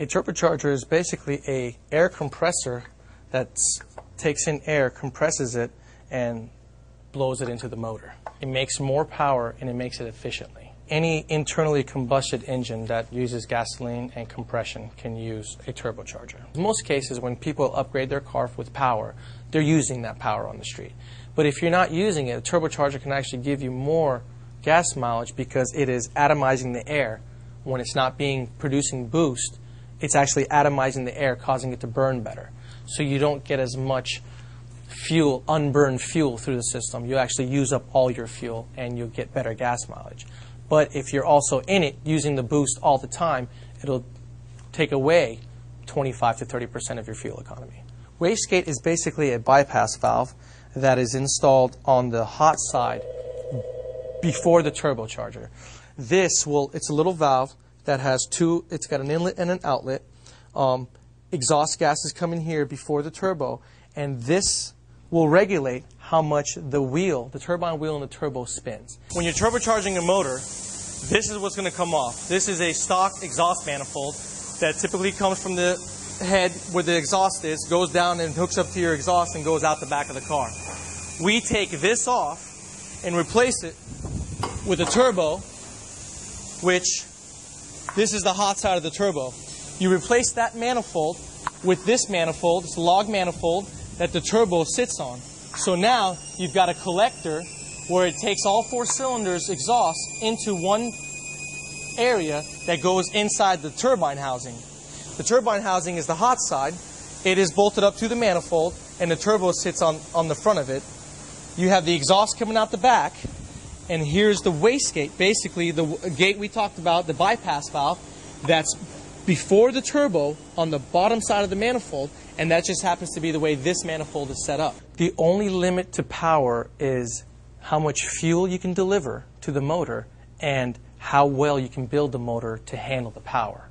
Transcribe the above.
A turbocharger is basically a air compressor that takes in air, compresses it, and blows it into the motor. It makes more power and it makes it efficiently. Any internally combusted engine that uses gasoline and compression can use a turbocharger. In most cases, when people upgrade their car with power, they're using that power on the street. But if you're not using it, a turbocharger can actually give you more gas mileage because it is atomizing the air when it's not being producing boost. It's actually atomizing the air, causing it to burn better. So you don't get as much fuel, unburned fuel through the system. You actually use up all your fuel and you'll get better gas mileage. But if you're also in it using the boost all the time, it'll take away 25 to 30% of your fuel economy. Wastegate is basically a bypass valve that is installed on the hot side before the turbocharger. This will, it's a little valve that has two, it's got an inlet and an outlet. Um, exhaust gas is coming here before the turbo, and this will regulate how much the wheel, the turbine wheel and the turbo spins. When you're turbocharging a motor, this is what's going to come off. This is a stock exhaust manifold that typically comes from the head where the exhaust is, goes down and hooks up to your exhaust and goes out the back of the car. We take this off and replace it with a turbo, which this is the hot side of the turbo. You replace that manifold with this manifold, a log manifold that the turbo sits on. So now you've got a collector where it takes all four cylinders exhaust into one area that goes inside the turbine housing. The turbine housing is the hot side. It is bolted up to the manifold, and the turbo sits on, on the front of it. You have the exhaust coming out the back, and here's the wastegate, basically the gate we talked about, the bypass valve, that's before the turbo on the bottom side of the manifold, and that just happens to be the way this manifold is set up. The only limit to power is how much fuel you can deliver to the motor and how well you can build the motor to handle the power.